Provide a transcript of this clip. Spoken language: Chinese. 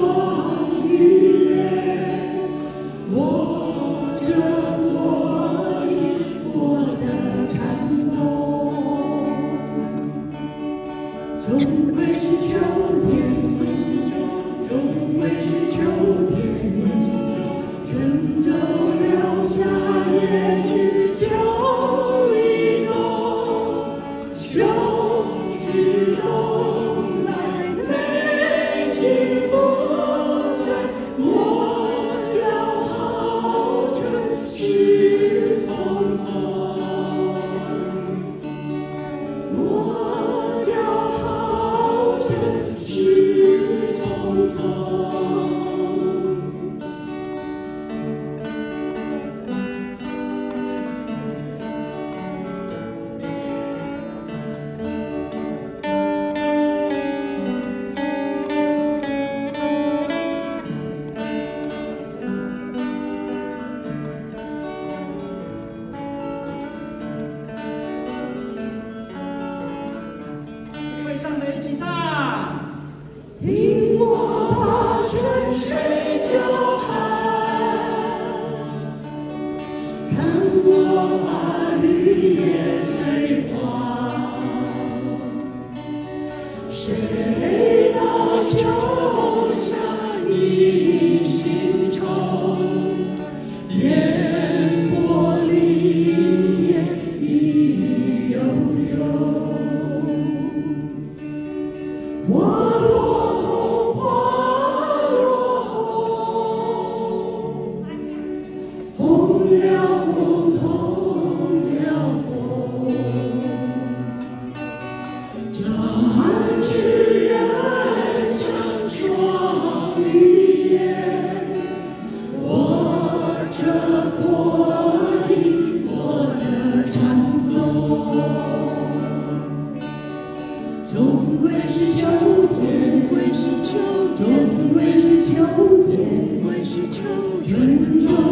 望明我谁道秋香你的愁烟波里眼底悠悠落红花落红红了枫红了枫总归是秋天会是秋总归是秋天会是秋天。